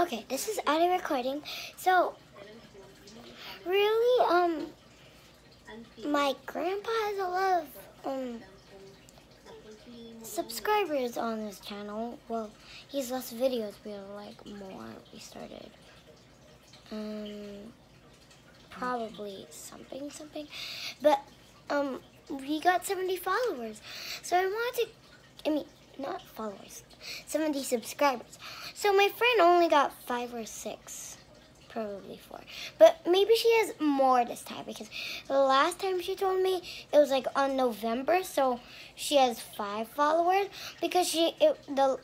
Okay, this is audio recording. So, really, um, my grandpa has a lot of um subscribers on this channel. Well, he's less videos, we have like more. We started, um, probably something, something, but um, we got 70 followers. So I wanted to, I mean, not followers, 70 subscribers. So my friend only got five or six, probably four. But maybe she has more this time because the last time she told me it was like on November, so she has five followers because she it, the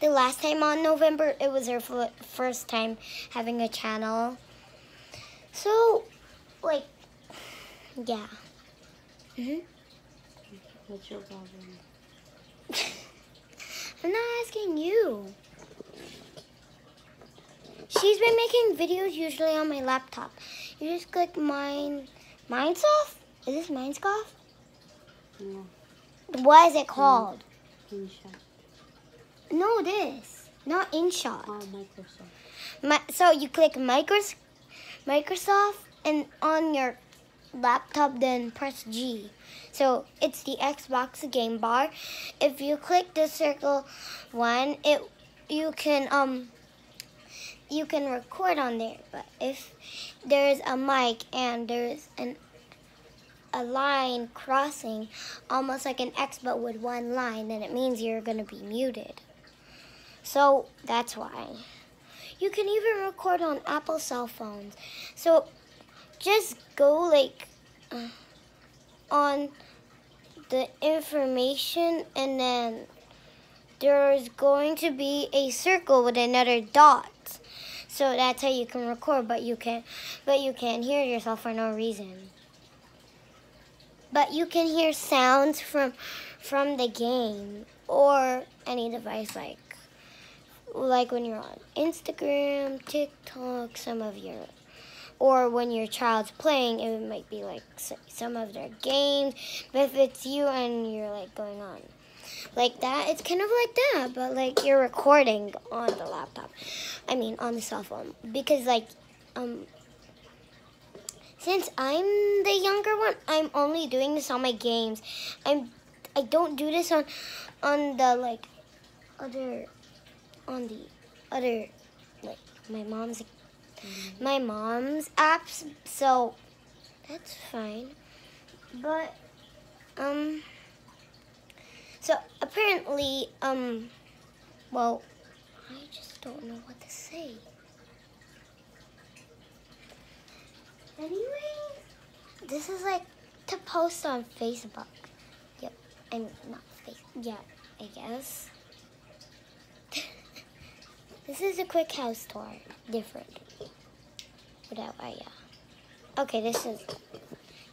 the last time on November it was her first time having a channel. So, like, yeah. Mhm. What's your problem? I'm not asking you. She's been making videos usually on my laptop. You just click mine, Minecraft? Is this Minecraft? No. What is it mm. called? InShot. No, this. Not InShot. Oh, Microsoft. My, so you click Microsoft, Microsoft, and on your laptop, then press G. So it's the Xbox game bar. If you click the circle one, it you can um you can record on there. But if there's a mic and there's an a line crossing, almost like an X but with one line, then it means you're gonna be muted. So that's why. You can even record on Apple cell phones. So just go like uh, on the information and then there's going to be a circle with another dot. So that's how you can record, but you can but you can't hear yourself for no reason. But you can hear sounds from from the game or any device like like when you're on Instagram, TikTok, some of your or when your child's playing, it might be like some of their games. But if it's you and you're like going on like that, it's kind of like that, but like you're recording on the laptop. I mean, on the cell phone because like um since I'm the younger one, I'm only doing this on my games. I'm I don't do this on on the like other on the other like my mom's my mom's apps, so that's fine. But um so apparently um well I just don't know what to say. Anyway, this is like to post on Facebook. Yep, I not face. Yeah, I guess. this is a quick house tour, different without I yeah. Okay, this is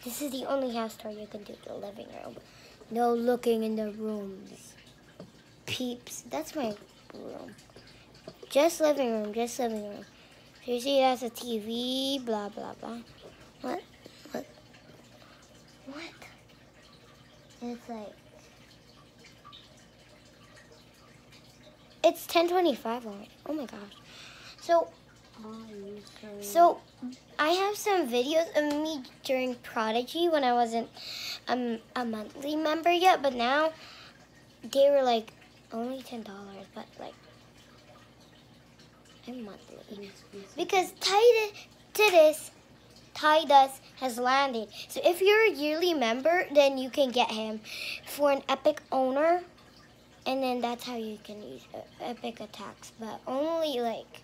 this is the only house tour you can do the living room. No looking in the rooms. Peeps. That's my room. Just living room, just living room. So you see that's a TV, blah blah blah. What? What? What? It's like It's 1025 already. Oh my gosh. So so I have some videos of me during Prodigy when I wasn't um, a monthly member yet, but now they were like only ten dollars, but like I'm monthly because Titus Titus has landed. So if you're a yearly member, then you can get him for an epic owner, and then that's how you can use epic attacks, but only like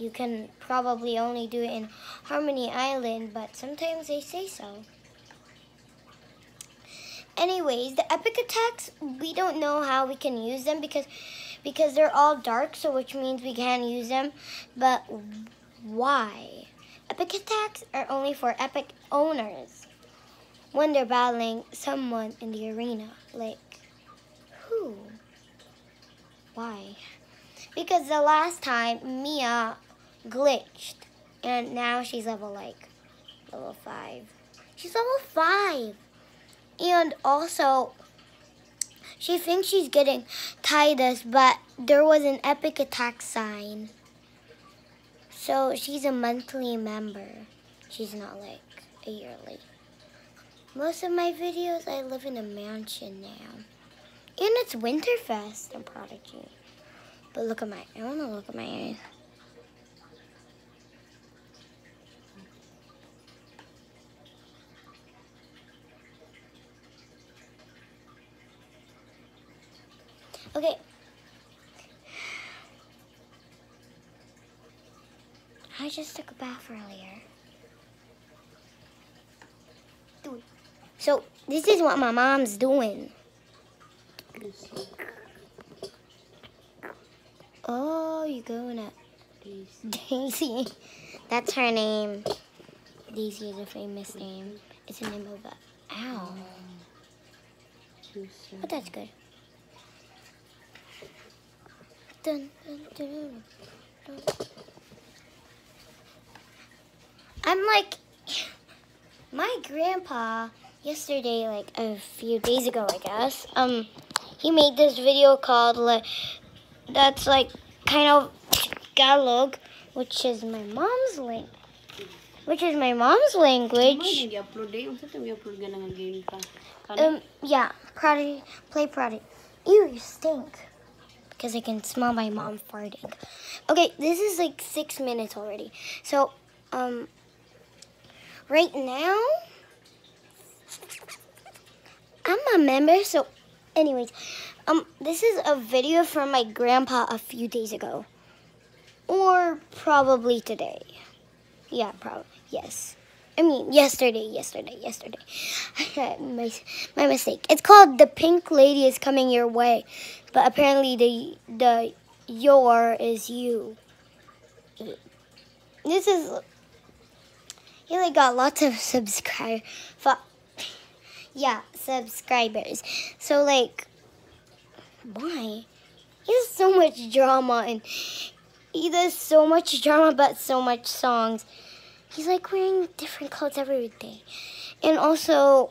you can probably only do it in Harmony Island, but sometimes they say so. Anyways, the epic attacks, we don't know how we can use them because because they're all dark, so which means we can't use them. But why? Epic attacks are only for epic owners when they're battling someone in the arena. Like, who? Why? Because the last time Mia glitched and now she's level like level 5. She's level 5. And also She thinks she's getting Titus, but there was an epic attack sign. So she's a monthly member. She's not like a yearly. Most of my videos, I live in a mansion now. And it's Winterfest in Prodigy. But look at my, I want to look at my eyes. Okay. I just took a bath earlier. Dude. So, this is what my mom's doing. Oh, you're going up. Daisy. Daisy. That's her name. Daisy is a famous name. It's a name of a owl. Oh. But that's good. I'm like, my grandpa yesterday, like a few days ago, I guess. Um, he made this video called like that's like kind of Tagalog, which is my mom's link, which is my mom's language. yung i-upload? Unsa itong i-upload ka nga game pa? Kani? Um, yeah, Prodigy, play Prodigy. Ew, you stink. Because I can smell my mom farting. Okay, this is like six minutes already. So, um, right now, I'm a member. So, anyways, um, this is a video from my grandpa a few days ago, or probably today. Yeah, probably yes. I mean, yesterday, yesterday, yesterday. my, my mistake. It's called The Pink Lady is Coming Your Way. But apparently the the your is you. This is he like got lots of subscribe yeah, subscribers. So like why? He has so much drama and he does so much drama but so much songs. He's like wearing different clothes every day. And also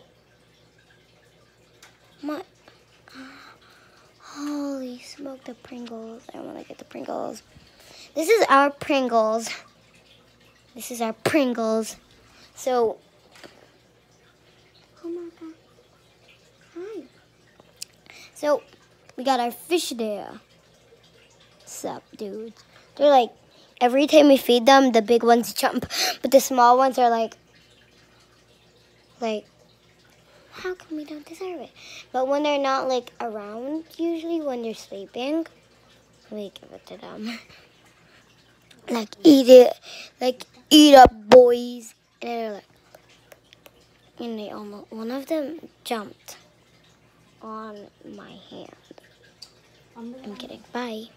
my uh, Holy smoke, the Pringles. I want to get the Pringles. This is our Pringles. This is our Pringles. So, oh my god. Hi. So, we got our fish there. Sup, dudes? They're like, every time we feed them, the big ones jump, but the small ones are like, like, how come we don't deserve it? But when they're not like around, usually when they're sleeping, we give it to them. like eat it, like eat up, boys. And they're like, and they almost one of them jumped on my hand. I'm kidding. Bye.